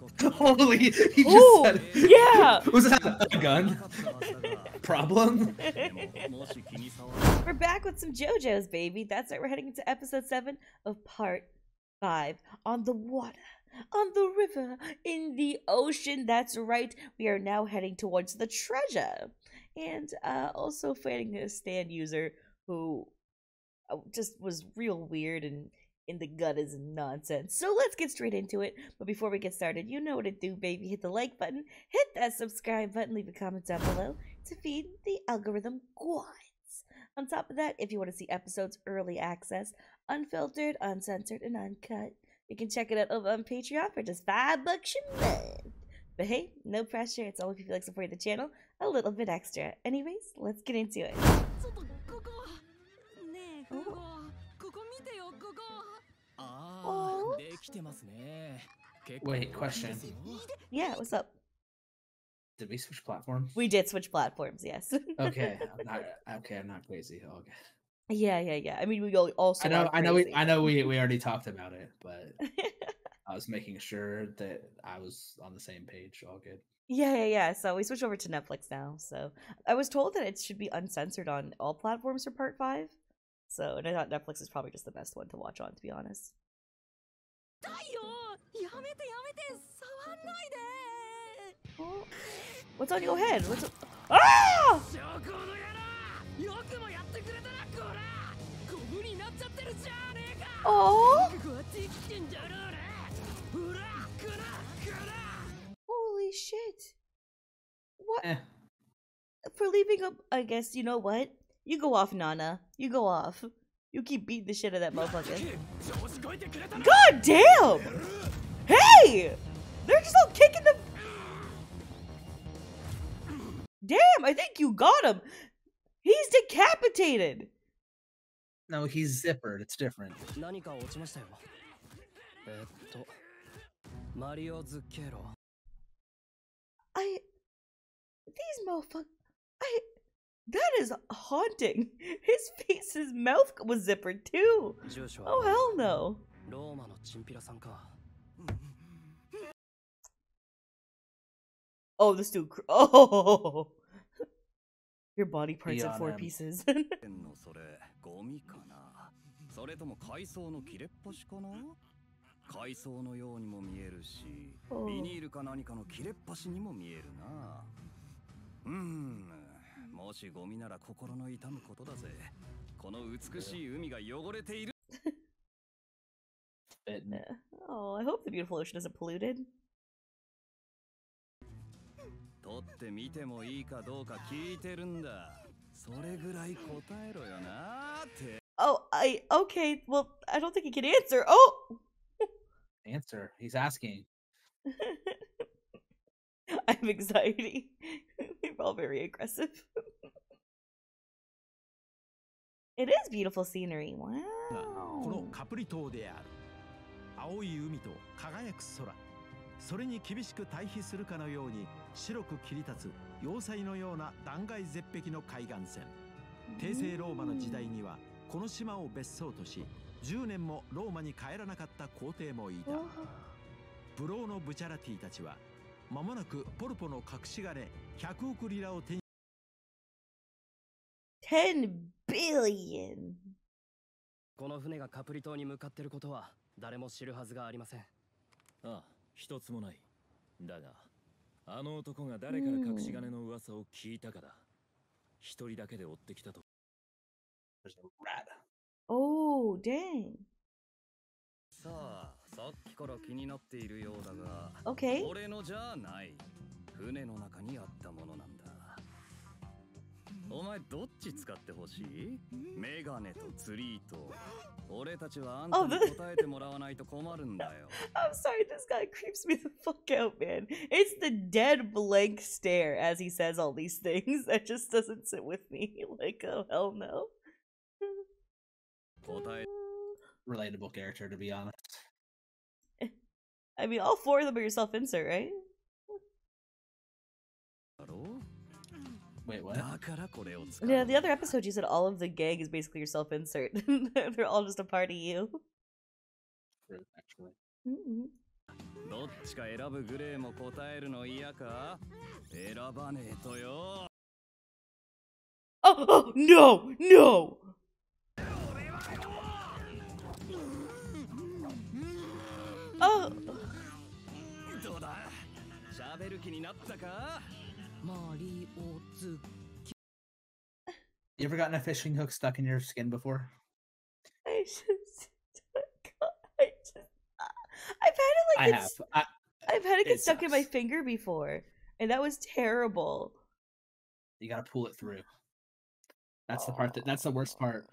Holy, he just Ooh, said. yeah. Was that a gun? Problem? We're back with some JoJo's, baby. That's right. We're heading into episode seven of part five on the water, on the river, in the ocean. That's right. We are now heading towards the treasure, and uh, also fighting a stand user who uh, just was real weird and in the gut is nonsense. So let's get straight into it. But before we get started, you know what to do, baby. Hit the like button, hit that subscribe button, leave a comment down below to feed the algorithm gods. On top of that, if you want to see episodes early access, unfiltered, uncensored, and uncut, you can check it out over on Patreon for just five bucks a month. But hey, no pressure. It's all if you feel like supporting the channel a little bit extra. Anyways, let's get into it. Wait, question. Yeah, what's up? Did we switch platforms? We did switch platforms. Yes. okay. I'm not, okay, I'm not crazy. Oh, okay. Yeah, yeah, yeah. I mean, we also. I know. I know. We. I know. We. We already talked about it, but I was making sure that I was on the same page. All good. Yeah, yeah, yeah. So we switch over to Netflix now. So I was told that it should be uncensored on all platforms for part five. So, and I thought Netflix is probably just the best one to watch on, to be honest. 太陽やめてやめて触んないで Oh, what's on your head? What's? Ah! 証拠の野郎よくもやってくれたなこらゴムになっちゃってるじゃねえか Oh! 覚悟はできてんだろ俺ほらこらこら Holy shit! What Eh. for leaving up? I guess you know what. You go off, Nana. You go off. You keep beating the shit out of that motherfucker. God damn! Hey! They're just all kicking the... Damn, I think you got him. He's decapitated. No, he's zippered. It's different. I... These motherfuckers... I... That is haunting. His face, his mouth was zippered too. Oh hell no. Oh, this dude. Oh, your body parts are four pieces. それとも海藻の切れっ端かな海藻のようにも見えるし、ビニールか何かの切れっ端にも見えるな。うん、もしゴミなら心の痛むことだぜこの美しい海が汚れている Fitting. oh, I hope the beautiful ocean isn't polluted. 取ってみてもいいかどうか聞いてるんだそれぐらい答えろよなって Oh, I okay. Well, I don't think he can answer. Oh, Answer. He's asking. I have anxiety. We're all very aggressive. it is beautiful scenery. がこの Wow. カプリ島である青い海と輝く空それに厳しく対比するかのように白く切り立つ要塞のような断崖絶壁の海岸線帝政ローマの時代にはこの島を別荘とし10年もローマに帰らなかった皇帝もいた Oh. ブローのブチャラティたちは間もなくポルポの隠し金100億リラを手に10 billion. この船がカプリ島に向かってることは誰も知るはずがありません。ああ一つもないだがあの男が誰から隠し金の噂を聞いたかだ一人だけで追ってきたと. Oh, dang. さあさっきから気になっているようだが Okay. 俺のじゃない船の中にあったものなんだお前どっち使ってほしいメガネとツリーと俺たちはあんた Oh, に the- 答えてもらわないと困るんだよ I'm sorry, this guy creeps me the fuck out, man. It's the dead blank stare as he says all these things that just doesn't sit with me. Like, oh hell no. 答え Relatable character, to be honest. I mean, all four of them are your self insert, right? だろ Wait, what? だからこれを使う Yeah, the other episode you said all of the gang is basically your self insert. They're all just a part of you. True, Actually. Mhm. どっちか選ぶグレーも答えるの嫌か選ばねえとよ Oh, oh no, no. Oh, どうだ 喋る気になったかマリオズ You ever gotten a fishing hook stuck in your skin before? I just, I just, I've had it like I it's- have. I, I've had it get it stuck in my sucks. finger before, and that was terrible. you gotta pull it through. That's the part that that's the worst part.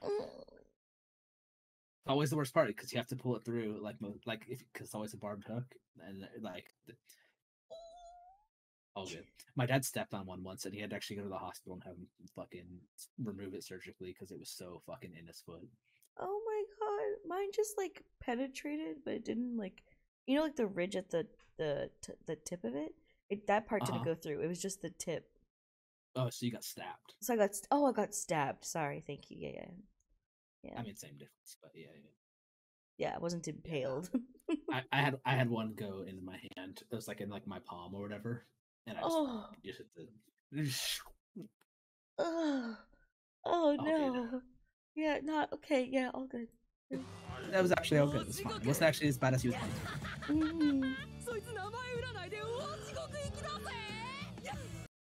Always the worst part because you have to pull it through like mo- like if because it's always a barbed hook and uh, like. Oh good. My dad stepped on one once and he had to actually go to the hospital and have him fucking remove it surgically because it was so fucking in his foot. Oh my god, mine just like penetrated, but it didn't like, you know, like the ridge at the the t- the tip of it. It that part didn't Uh-huh. go through. It was just the tip. Oh, so you got stabbed. So I got st- oh I got stabbed. Sorry, thank you. Yeah, yeah, yeah. I mean, same difference, but yeah. yeah. yeah, I wasn't impaled. I, I had I had one go into my hand. It was like in like my palm or whatever, and I just, oh. just hit the. oh, oh no. Okay, yeah, not okay. Yeah, all good. That was actually all good. It was fine. It wasn't actually as bad as you thought.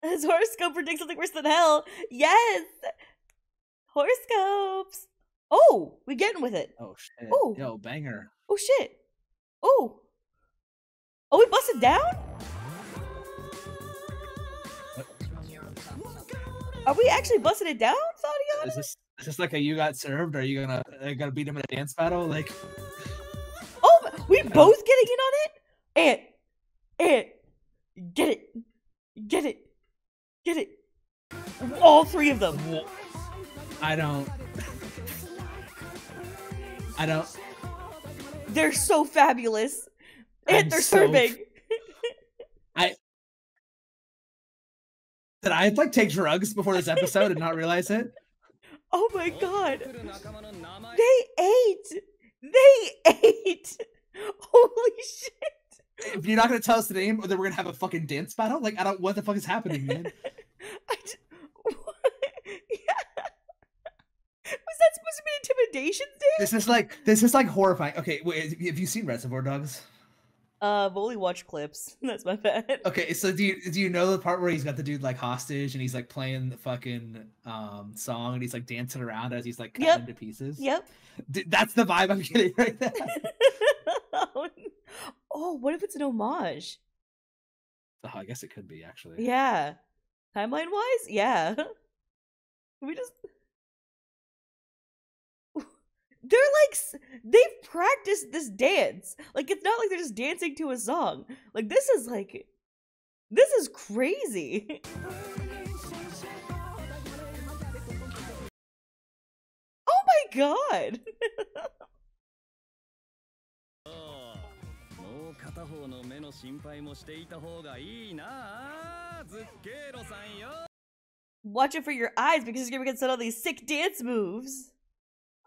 His horoscope predicts something worse than hell. Yes! Horoscopes! Oh, we getting with it. Oh shit. Oh. Yo, banger. Oh shit. Oh. Oh, we busted down? Are we actually busting it down, Thadiana? Is this is this like a you got served? Are you gonna are you gonna beat him in a dance battle? Like, Oh, we both getting in on it? And, and, get it, get it, get it. All three of them. I don't. I don't. They're so fabulous. And I'm they're so serving. Did I like take drugs before this episode and not realize it? Oh my god. They ate. They ate. Holy shit. If you're not going to tell us the name or then we're going to have a fucking dance battle, like I don't what the fuck is happening, man? I just, yeah. Was that supposed to be intimidation dance? This is like this is like horrifying. Okay, wait, have you seen Reservoir Dogs? Uh, I've only watched clips. That's my bad. Okay, so do you do you know the part where he's got the dude like hostage and he's like playing the fucking um song and he's like dancing around as he's like cutting Yep. into pieces? Yep. D- that's the vibe I'm getting right now. oh, oh, what if it's an homage? Oh, I guess it could be actually. Yeah. Timeline wise, yeah. we just they're like they've practiced this dance like it's not like they're just dancing to a song like this is like this is crazy oh my god Watch it for your eyes because you're gonna get some of these sick dance moves.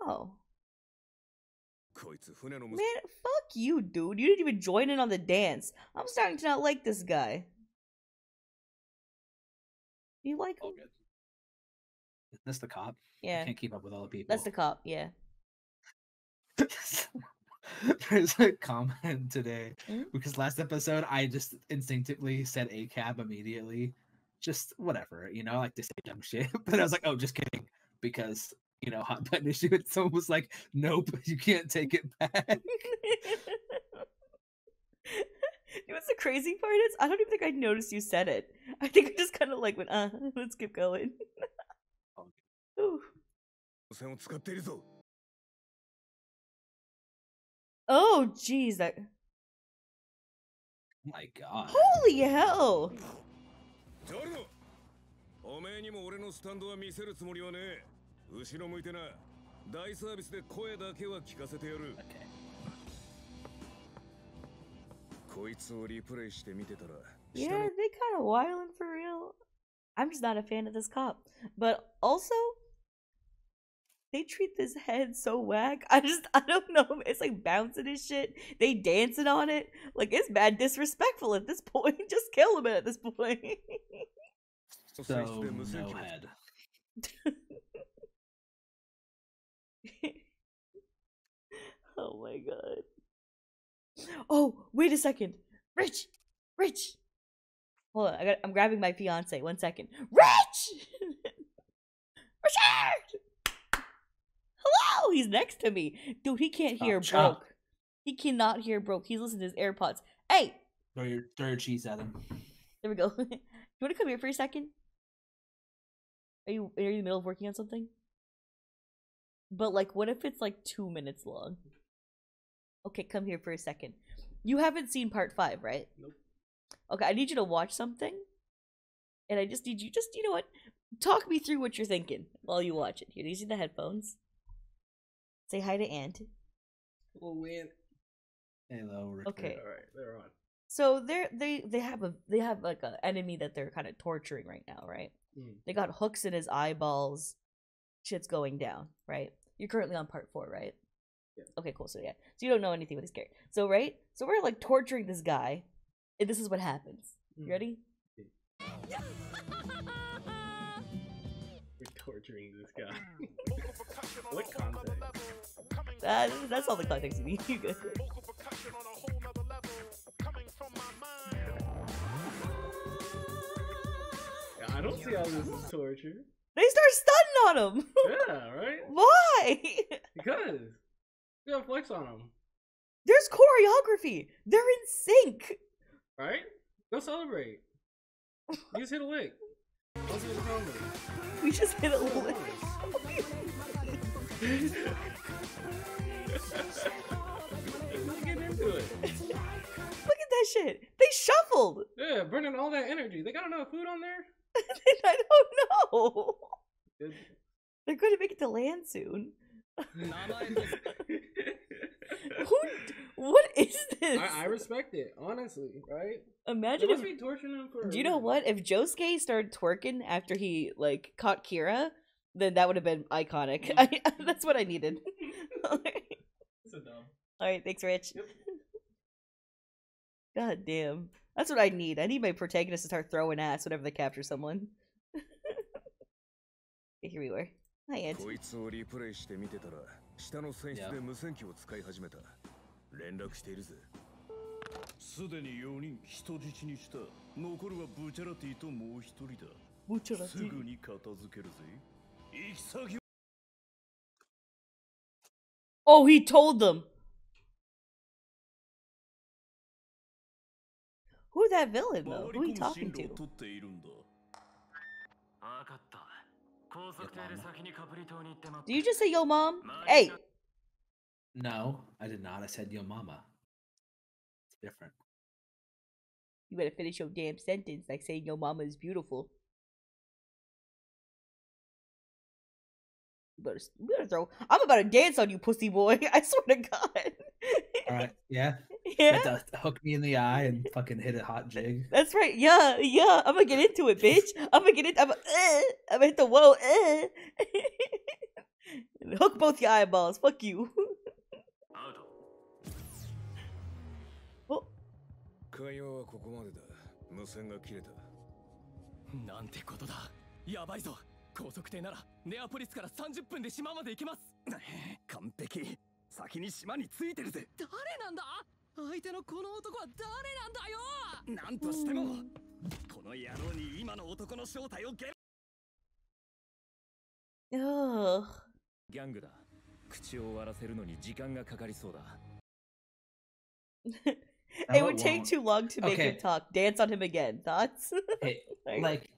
Oh. Man, fuck you, dude. You didn't even join in on the dance. I'm starting to not like this guy. You like him? That's the cop. Yeah. I can't keep up with all the people. That's the cop, yeah. There's a comment today mm-hmm. because last episode I just instinctively said a cab immediately. Just whatever, you know, I like to say dumb shit. But I was like, oh, just kidding. Because you know, hot button issue. And someone was like, nope, you can't take it back. you know what's the crazy part is? I don't even think I noticed you said it. I think I just kind of like went, uh, let's keep going. Ooh. 線を使っているぞ Oh, jeez, that. Oh my god. Holy hell! ジョルノおめえにも俺のスタンドは見せるつもりはねえ 後ろ向いてな大サービスで声だけは聞かせてやる Okay. こいつをリプレイして見てたら Yeah, 下の they kind of wildin' for real. I'm just not a fan of this cop. But also, they treat this head so whack. I just I don't know. It's like bouncing and shit. They dancing on it. Like it's bad disrespectful at this point. Just kill him at this point. So no head. oh my god. Oh, wait a second. Rich! Rich! Hold on, I got I'm grabbing my fiance. One second. Rich! Richard! Hello! He's next to me. Dude, he can't hear oh, broke. He cannot hear broke. He's listening to his AirPods. Hey! Throw your throw your cheese at him. There we go. Do you wanna come here for a second? Are you are you in the middle of working on something? But like what if it's like two minutes long? Okay, come here for a second. You haven't seen part five, right? Nope. Okay, I need you to watch something. And I just need you just you know what? Talk me through what you're thinking while you watch it. Here, do you see the headphones? Say hi to Ant. Hello, Ant. Hello, Rick. Okay. All right, they're on. So they're they they have a they have like an enemy that they're kind of torturing right now, right? Mm. They got hooks in his eyeballs. Shit's going down, right? You're currently on part four, right? Yeah. Okay, cool. So yeah, so you don't know anything with this character. So right, so we're like torturing this guy, and this is what happens. You mm. ready? We're torturing this guy. what context? Uh, that's all the context you need. You good? Yeah, I don't see how this is torture. They start stunning on him. yeah, right. Why? Because gotta flex on them. There's choreography. They're in sync. Right? Go celebrate. You just hit a lick. We just hit a lick. get into it. Look at that shit. They shuffled. Yeah, burning all that energy. They got enough food on there? I don't know. They're going to make it to land soon. Who? What is this? I, I, respect it, honestly. Right? Imagine they if be torturing him for. Do you know what? If Josuke started twerking after he like caught Kira, then that would have been iconic. Mm. I, that's what I needed. All right, thanks, Rich. Yep. God damn. That's what I need. I need my protagonist to start throwing ass whenever they capture someone. okay, here we were. Hi, Ant. 下の戦室で無線機を使い始めた。連絡しているぜ。すでに4人人質にした。残るはブチャラティともう一人だ。ブチャラティ。すぐに片付けるぜ。行き先 Oh, he told them. Who that villain though? Who he talking to? Do you just say yo mom? Hey! No, I did not. I said yo mama. It's different. You better finish your damn sentence like saying your mama is beautiful. You better, you better throw. I'm about to dance on you, pussy boy. I swear to God. All right. Yeah. Yeah. hook me in the eye and fucking hit a hot jig. That's right. Yeah. Yeah. I'm gonna get into it, bitch. I'm gonna get it. I'm gonna, uh, I'm gonna hit the whoa. Uh. hook both your eyeballs. Fuck you. 会話はここまでだ無線が切れたなんてことだやばいぞ高速艇ならネアポリスから30分で島まで行けます完璧先に島に着いてるぜ誰なんだ相手のこの男は誰なんだよなんとしてもこの野郎に今の男の正体をゲギャングだ口を終わらせるのに時間がかかりそうだ it would take too long to make okay. him talk. Dance on him again. Thoughts? hey, like,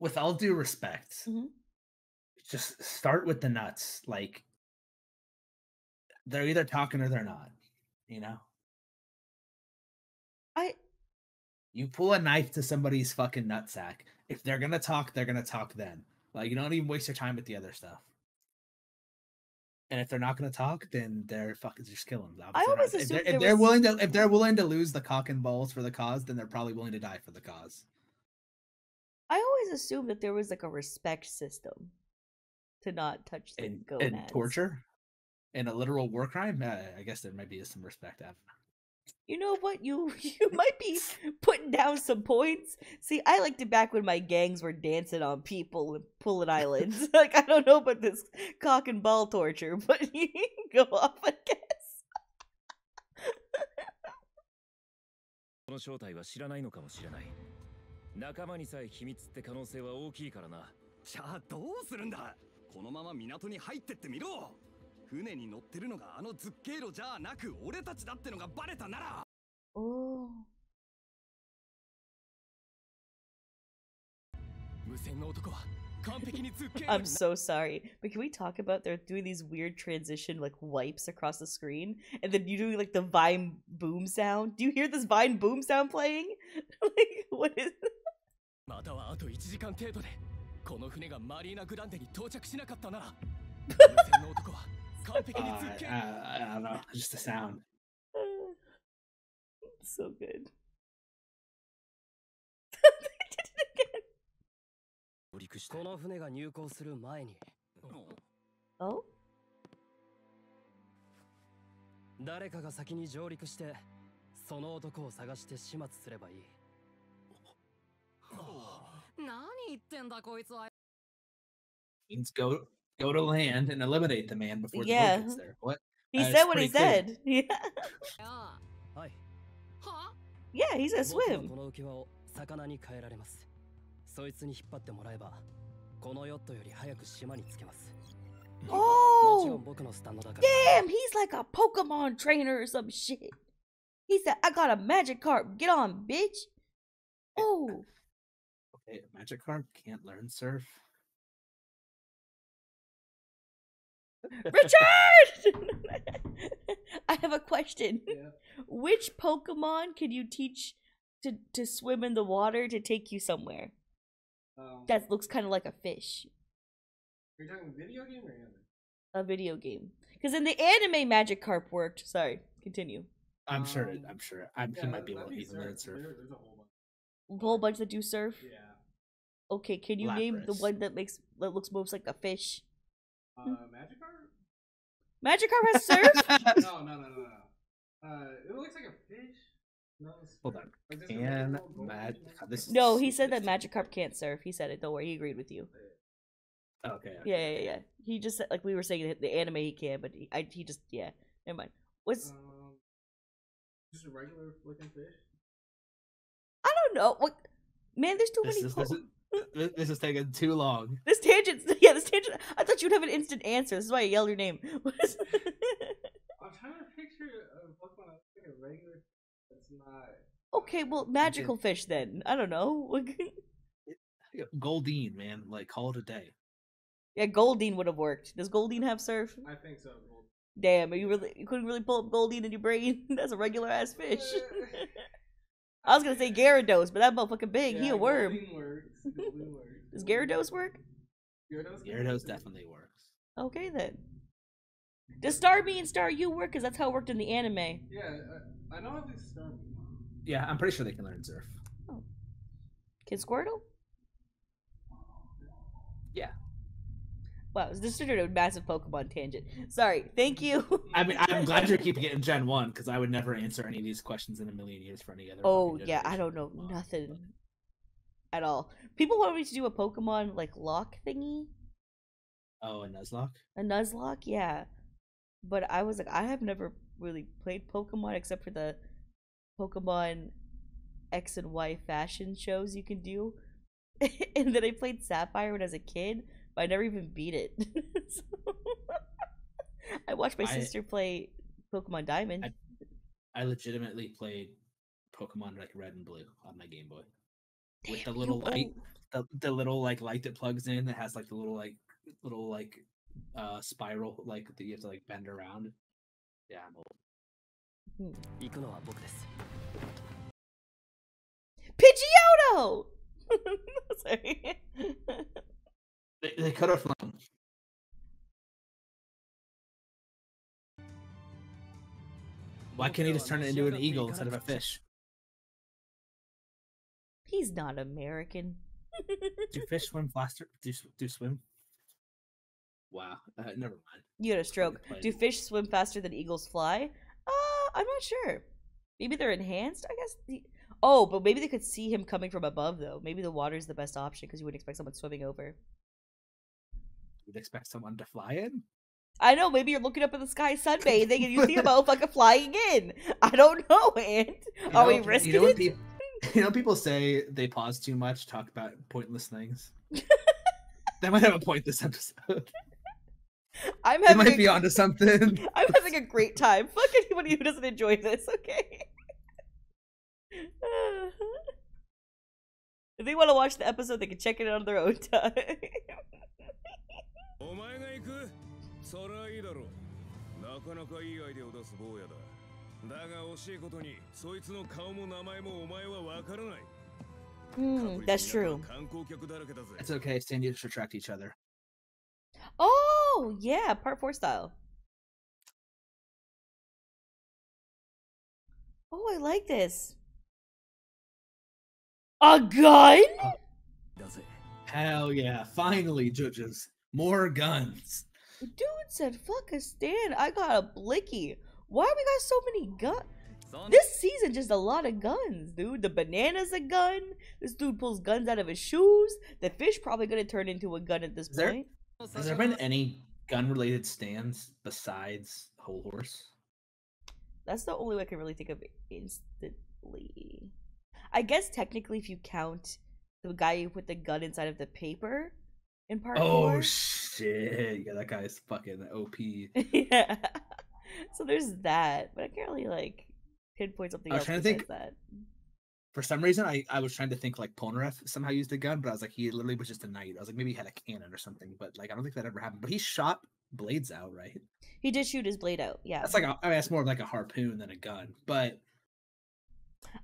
with all due respect, mm-hmm. just start with the nuts. Like, they're either talking or they're not. You know. I. You pull a knife to somebody's fucking nutsack. If they're gonna talk, they're gonna talk then. Like, you don't even waste your time with the other stuff. And if they're not going to talk, then they're fucking just kill them. I always if, they're, if they're willing to if they're willing to lose the cock and balls for the cause, then they're probably willing to die for the cause. I always assumed that there was like a respect system. to not touch the and, gonads. and torture and a literal war crime. Uh, I guess there might be some respect You know what? You you might be putting down some points. See, I liked it back when my gangs were dancing on people and pulling islands. like I don't know about this cock and ball torture, but you can go off, I guess. この正体は知らないのかもしれない仲間にさえ秘密って可能性は大きいからなじゃあどうするんだこのまま港に入ってってみろ 船に乗ってるのがあのズッケイロじゃなく俺たちだってのがバレたなら Oh. 無線の男は完璧にズッケー I'm so sorry, but can we talk about they're doing these weird transition like wipes across the screen, and then you doing like the Vine boom sound? Do you hear this Vine boom sound playing? like what is? またはあと1時間程度でこの船がマリーナグランデに到着しなかったなら無線の男は完璧 Uh, に I, don't know. Just the sound. so good. この船が入港する前に Oh, 誰かが先に上陸してその男を探して始末すればいい何言ってんだこいつは Means go go to land and eliminate the man before the yeah. boat gets there. What? He that said what he cool. said. Yeah. yeah, he said swim. そいつに引っ張ってもらえばこのヨットより早く島に着けます。Oh! Damn, he's like a Pokemon trainer or some shit. He said, I got a Magikarp. Get on, bitch. Oh. Okay, Magikarp can't learn surf. Richard! I have a question. Yeah. Which Pokemon can you teach to to swim in the water to take you somewhere? Um, That looks kind of like a fish. Are you talking video game or anime? A video game. Because in the anime, Magikarp worked. Sorry, continue. I'm sure. Um, I'm sure. I'm, Yeah, he might let- be let able to me even learn surf. There- there's a whole bunch. A whole bunch that do surf. Yeah. Okay, can you name the one that makes that looks most like a fish? Uh, Magikarp? Magikarp has surf. no, no, no, no, no. Uh, it looks like a fish. No, it's Hold on. Like just a Can Mag? God, this no, he said stupid. that Magikarp can't surf. He said it. Don't worry, he agreed with you. Okay. okay. Yeah, yeah, yeah. He just said like we were saying the anime he can, but he, I, he just yeah. Never mind. What's Um, just a regular looking fish. I don't know. What man? There's too This many. is, po- this, is, this, this is taking too long. This tangent, yeah, this tangent. I thought you'd have an instant answer. This is why I yelled your name. What is- I'm trying to picture a Pokemon like a regular. That's not. okay, well, magical fish then. I don't know. Goldeen, man. Like, call it a day. yeah, Goldeen would have worked. Does Goldeen have surf? I think so. Gold. Damn, you really you couldn't really pull up Goldeen in your brain. That's a regular ass fish. I was gonna say Gyarados, but that motherfucking big. he a worm. Goldeen works. Goldeen works. Does Gyarados work? Gyarados? can Gyarados definitely works. Okay then. Does Starmie and Staryu work? Cause that's how it worked in the anime. Yeah, uh, I know at least Starmie. Yeah, I'm pretty sure they can learn surf. Can Squirtle? Yeah. Wow, this turned into a massive Pokemon tangent. Sorry. Thank you. I mean, I'm glad you're keeping it in Gen One because I would never answer any of these questions in a million years for any other. Oh yeah, I don't know nothing at all. People want me to do a Pokemon like lock thingy, Oh, a Nuzlocke. a Nuzlocke, yeah. But I was like, I have never really played Pokemon except for the Pokemon X and Y fashion shows you can do. and then I played Sapphire when I was a kid, but I never even beat it. So- I watched my I- sister play Pokemon Diamond. I- I legitimately played Pokemon like Red and Blue on my Game Boy Damn with the little light, the, the little like light that plugs in that has like the little like little like uh spiral like that you have to like bend around. Yeah, I'm old. Pidgeotto! Sorry. they, they cut off. Why can't he just turn it into an eagle instead of a fish? He's not American. Do fish swim faster? Do do swim Wow. Uh, never mind. You had a stroke. Do fish swim faster than eagles fly? Uh, I'm not sure. Maybe they're enhanced. I guess. The... Oh, but maybe they could see him coming from above though. Maybe the water's the best option because you wouldn't expect someone swimming over. You'd expect someone to fly in. I know. Maybe you're looking up at the sky sunbathing and you see a motherfucker flying in. I don't know, Ant. You Are know, we risking you know, when it? Peop- you know, people say they pause too much, talk about pointless things. they might have a point this episode. I'm They having might a, be onto something. I'm having a great time. Fuck anybody who doesn't enjoy this. Okay. if they want to watch the episode, they can check it out on their own time. だろうなかなかいいアイデアを出す坊やだだが惜しいことにそいつの顔も名前もお前はわからない Hmm, that's true. 観光客だらけだぜ It's okay. Stand you to attract each other. Oh, yeah, part four style. Oh, I like this. A gun? Hell yeah! Finally, judges, more guns. Dude said, "Fuck a stand." I got a blicky. Why we got so many guns? This season, just a lot of guns, dude. The banana's a gun. This dude pulls guns out of his shoes. The fish probably gonna turn into a gun at this Is there- point. Has there been any gun-related stands besides Hol Horse? That's the only way I can really think of instantly. I guess technically, if you count the guy who put the gun inside of the paper in part Oh four. shit! Yeah, that guy's fucking OP. yeah. So there's that, but I can't really like pinpoint something I was else trying to think- that. For some reason, I, I was trying to think like Polnareff somehow used a gun, but I was like, he literally was just a knight. I was like, maybe he had a cannon or something, but like, I don't think that ever happened. But he shot blades out, right? He did shoot his blade out. Yeah. That's like, a, I mean, that's more of like a harpoon than a gun. But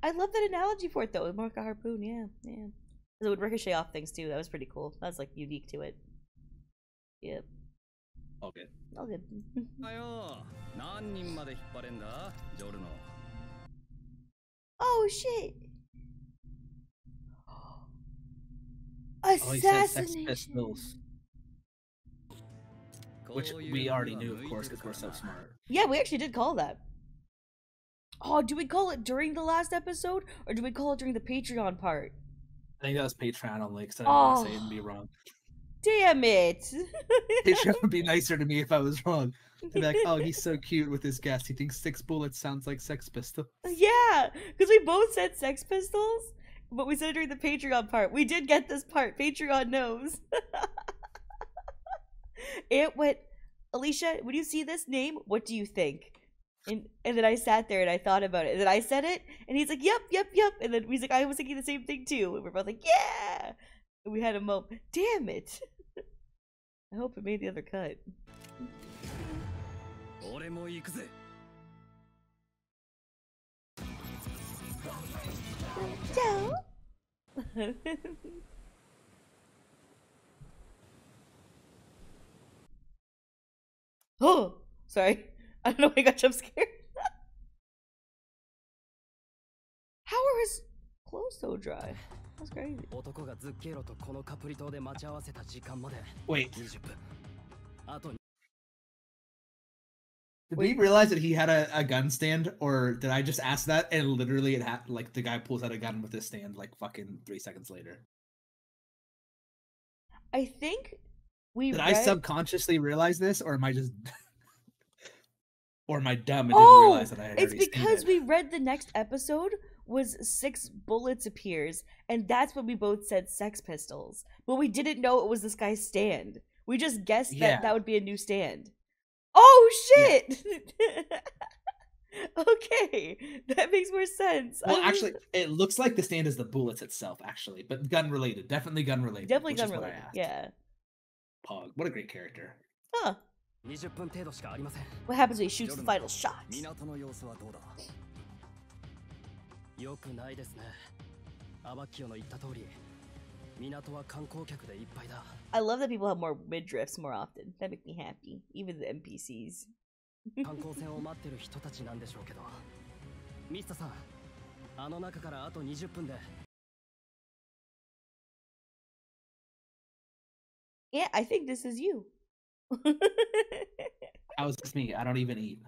I love that analogy for it though. More like a harpoon. Yeah, yeah. It would ricochet off things too. That was pretty cool. That was like unique to it. Yep. all good. All good. あよ何人まで引っ張れんだジョルノ oh shit. Oh, he said Sex Assassination. Pistols, which we already knew, of course, because we're so smart. Yeah, we actually did call that. Oh, do we call it during the last episode or do we call it during the Patreon part? I think that was Patreon only, because I didn't want to say it and be Oh. wrong. Damn it. Patreon would be nicer to me if I was wrong. Be like, oh, he's so cute with his guest. He thinks six bullets sounds like Sex Pistol. yeah, because we both said Sex Pistols, but we said it during the Patreon part. We did get this part. Patreon knows. it went, Alicia, when you see this name, what do you think? And and then I sat there and I thought about it. And then I said it, and he's like, "Yep, yep, yep." And then he's like, "I was thinking the same thing too." And we're both like, "Yeah." we had a moment. Damn it! I hope it made the other cut. Oh, sorry. I don't know. why I got jump scared. How are his clothes so dry? That's crazy. 男がズッケーロとこのカプリ島で待ち合わせた時間まで Wait, 20分あと did we realize that he had a, a gun stand, or did I just ask that and literally it had like the guy pulls out a gun with his stand like fucking three seconds later? I think we Did read... I subconsciously realize this, or am I just, or am I dumb and didn't Oh, realize that I had it's already seen because it? we read the next episode was Six Bullets Appears, and that's when we both said Sex Pistols. But we didn't know it was this guy's stand. We just guessed that yeah. that would be a new stand. Oh shit! Yeah. okay, that makes more sense. Well, um, actually, it looks like the stand is the bullets itself, actually, but gun related, definitely gun related. Definitely gun related. Yeah. Pog, what a great character. Huh. What happens when he shoots the final shot? 港の様子はどうだよくないですねアバッキオの言った通り港は観光客でいっぱいだ I love that people have more midriffs more often. That makes me happy. Even the NPCs. 観光船を待ってる人たちなんでしょうけどミスターさんあの中からあと20分で Yeah, I think this is you. How is this me? I don't even eat.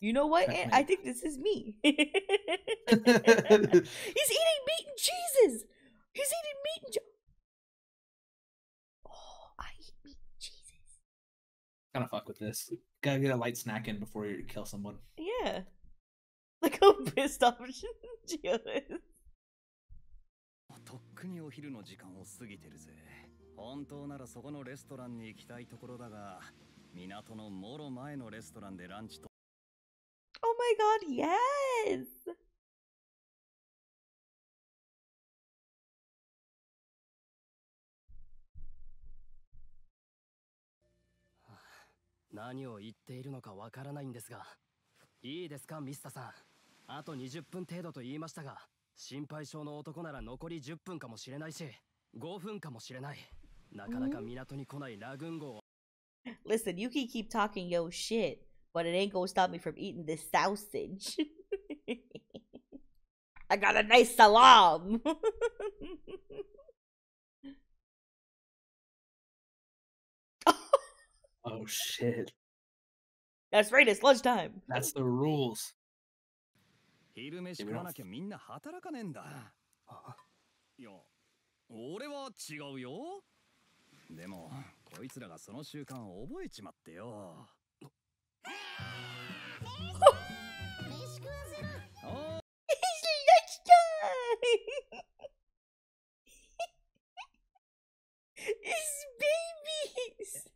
You know what? Ant, I think this is me. He's eating meat and cheeses. He's eating meat and. Je- oh, I eat meat and cheeses. Gotta fuck with this. Gotta get a light snack in before you kill someone. Yeah. Like how pissed off Gio is. とっくにお昼の時間を過ぎてるぜ本当ならそこのレストランに行きたいところだが港のもろ前のレストランでランチと Oh my god, yes! 何を言っているのかわからないんですがいいですかミスタさんあと20分程度と言いましたが心配性の男なら残り10分かもしれないし5分かもしれないなかなか港に来ないラグーン号を Listen, you can keep talking yo shit, but it ain't gonna stop me from eating this sausage. I got a nice salam. Oh shit. That's right, it's lunchtime. That's the rules. 昼飯食わなきゃみんな働かねえんだいや俺は違うよでもこいつらがその習慣を覚えちまってよお It's babies.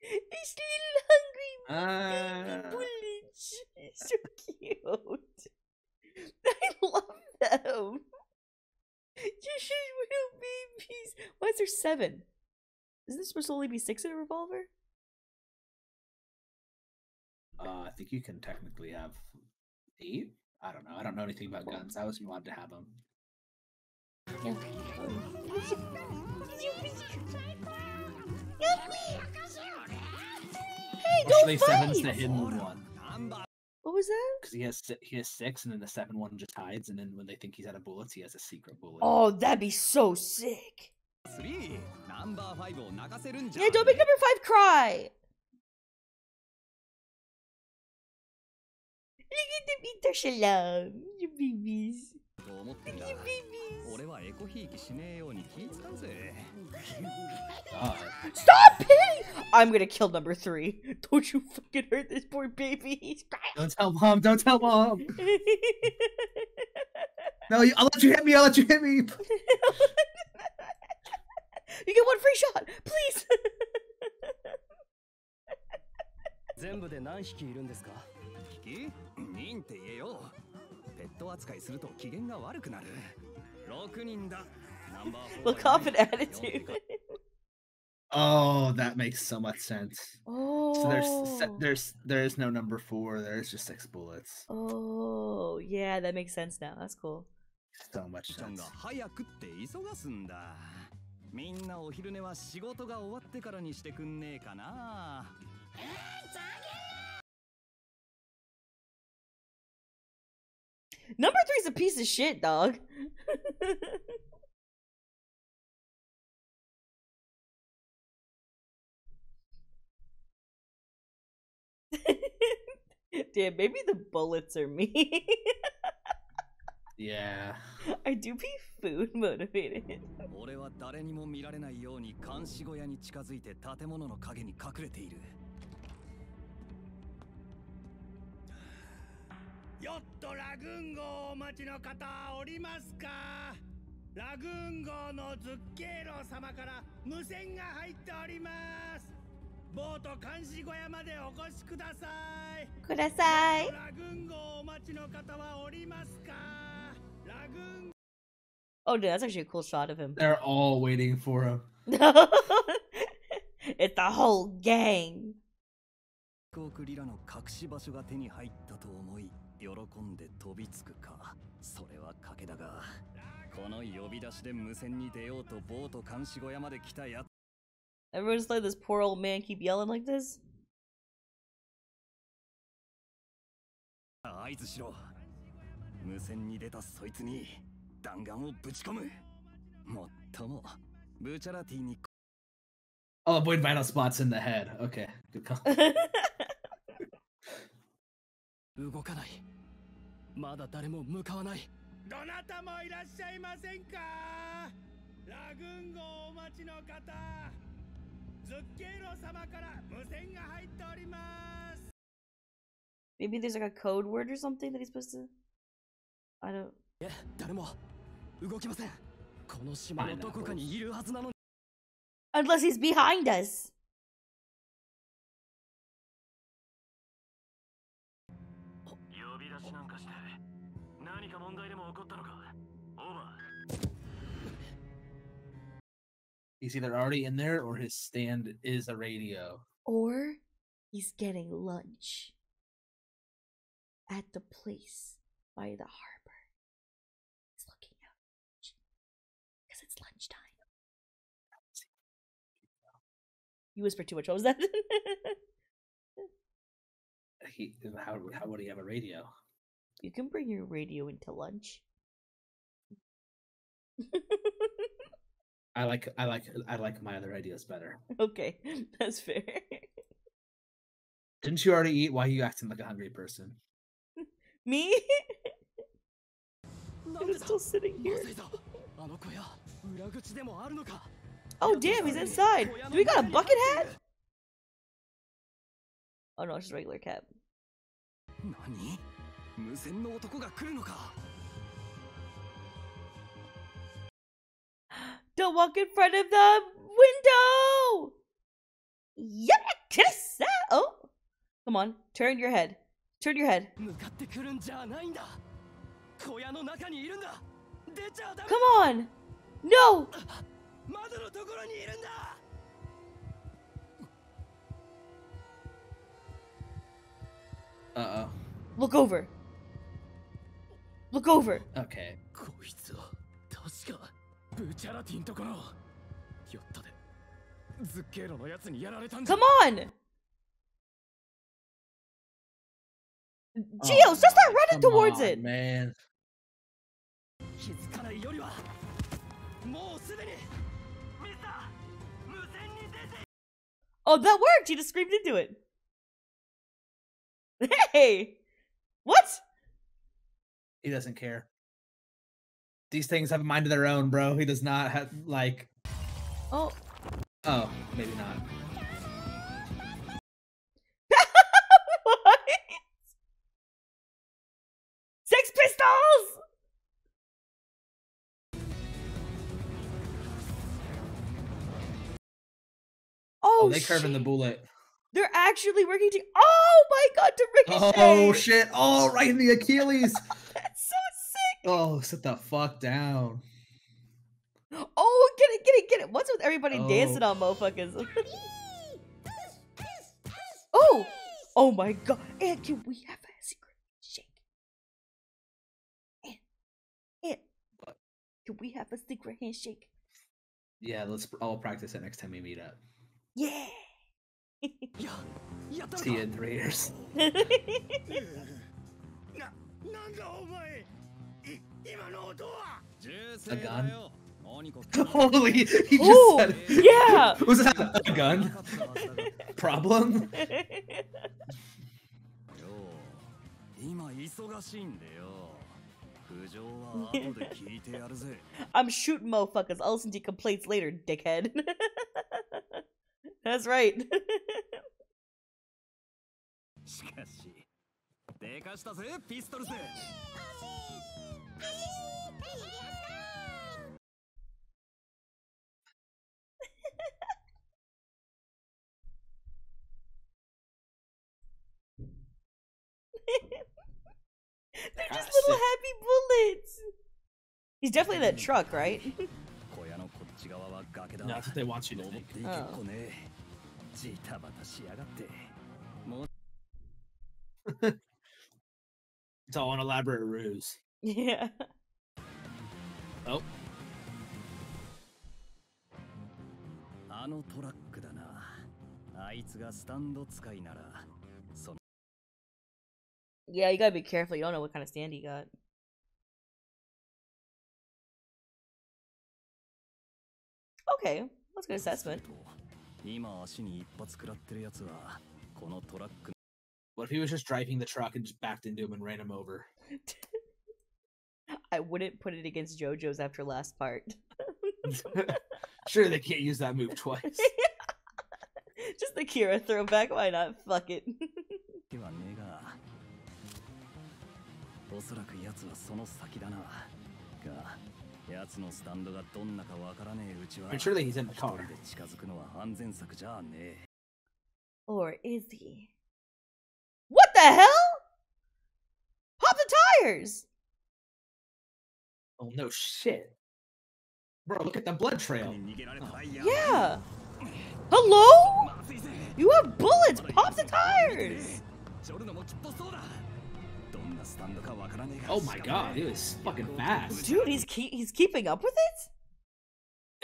It's little hungry Ah. bullets. So cute. I love them. Just little babies. Why is there seven? Isn't there supposed to only be six in a revolver? Uh, I think you can technically have eight. I don't know. I don't know anything about guns. I was allowed to have them. Hey, Actually, seven's the hidden one What was that? because he has he has six, and then the seven one just hides, and then when they think he's out of bullets, he has a secret bullet. Oh, that'd be so sick. Yeah, don't make number five cry. Look at them eat their shalom. You babies. と思ってんだ You babies. 俺はエコひいきしねえように気使うぜ God. Stop hitting! I'm gonna kill number three. Don't you fucking hurt this poor baby. He's crying. Don't tell mom. Don't tell mom. No, you- I'll let you hit me. I'll let you hit me. you get one free shot, please. 全部で何匹いるんですか 聞き認って言えよペット扱いすると機嫌が悪くなる6人だナンバー4 Look off an attitude. Oh, that makes so much sense. Oh. So there's there's there is no number four. There's just six bullets. Oh, yeah, that makes sense now. That's cool. So much sense. が早くって急がすんだみんなお昼寝は仕事が終わってからにしてくんねえかな Number three's a piece of shit, dog. Damn, maybe the bullets are me. Yeah. I do be food motivated. 俺は誰にも見られないように監視小屋に近づいて建物の陰に隠れている ヨットラグーン号をお待ちの方おりますか？ラグーン号のズッケーロ様から無線が入っております。ボート監視小屋までお越しください。ください。ラグーン号をお待ちの方はおりますか？ラグーン Oh, dude, that's actually a cool shot of him. They're all waiting for him. it's the whole gang. 5億リラの隠し場所が手に入ったと思い喜んで飛びつくかそれは賭けだがこの呼び出しで無線に出ようとボート監視小屋まで来たや Everyone just let this poor old man keep yelling like this. 合図しろ無線に出たそいつに弾丸をぶち込むもっともブチャラティに Oh, avoid vital spots in the head. Okay, good call. 動かないまだ誰も向かわないどなたもいらっしゃいませんか？ラグーン号お待ちの方ズッケーロ様から無線が入っております Maybe there's like a code word or something that he's supposed to? I don't. え誰も動きませんこの島のどこかにいるはずなのに Unless he's behind us. か問題でも起こったのかオーバ He's either already in there or his stand is a radio. Or he's getting lunch at the place by the harbor. He's looking out because it's lunchtime. You whispered too much. What was that? He how how would he have a radio? You can bring your radio into lunch. I like I like I like my other ideas better. Okay, that's fair. Didn't you already eat? Why are you acting like a hungry person? Me? I'm still sitting here. Oh damn, he's inside. Do we got a bucket hat? Oh no, it's just regular cap. 何無線の男が来るのか Don't walk in front of the window! Yeah, kiss that! Oh, come on, turn your head. Turn your head. 向かってくるんじゃないんだ小屋の中にいるんだ出ちゃダメ Come on! No! 窓のところにいるんだ Uh Look over. Look over. oh. Okay. こいつは確かブチャラティンとこの寄ったでズッケーロのやつにやられたんだ Come on! Geo, just start running Come towards on, it! man. 気づかないよりはもうすでにミスター無線に出て Oh, that worked! He just screamed into it. Hey! What? He doesn't care. These things have a mind of their own, bro. He does not have like. Oh. Oh, maybe not. what? Sex Pistols! Oh, Oh, they curving the bullet. They're actually working to. Oh my god, to ricochet! Oh shit! Oh, right in the Achilles. Oh, sit the fuck down. Oh, get it, get it, get it. What's with everybody oh. dancing on motherfuckers? oh, oh my god. And can we have a secret handshake. And, can we have a secret handshake? Yeah, let's all practice it next time we meet up. Yeah. See you in three years. A gun? 何か Holy! He just Oh, said. yeah! Was that a gun? Problem? 今忙しいんでよ苦情は後で聞いてやるぜ I'm shooting motherfuckers. I'll listen to your complaints later, dickhead. That's right. しかしでかしたぜピストルズ They're just ah, little happy bullets. He's definitely that hmm. truck, right? no, that's what they want you to think. Oh. it's all an elaborate ruse. Yeah. Oh, あのトラックだなあいつがスタンド使いならその Yeah, you gotta be careful. You don't know what kind of stand he got. Okay, that's a good assessment. 今足に一発食らってるやつはこのトラック What if he was just driving the truck and just backed into him and ran him over? I wouldn't put it against JoJo's after last part. sure, they can't use that move twice. Just the Kira throwback. Why not? Fuck it. ではねえがおそらく奴はその先だなが奴のスタンドがどんなかわからねえうちは I'm sure that he's in the 一 car. 人で近づくのは安全策じゃねえ or is he? What the hell? Pop the tires! Oh no shit. Bro, look at the blood trail. Oh. Yeah. Hello? You have bullets, Pop the tires. Oh my god, he was fucking fast. Dude, he's keep he's keeping up with it?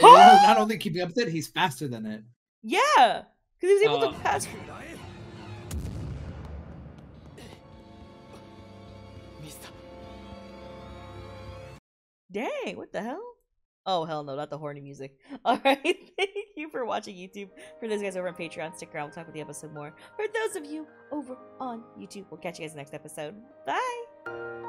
Huh? Not only keeping up with it, he's faster than it. Yeah. Because he was able to oh. pass Dang, what the hell? Oh hell no, not the horny music. Alright, thank you for watching YouTube. For those guys over on Patreon, stick around, we'll talk about the episode more. For those of you over on YouTube, we'll catch you guys next episode. Bye!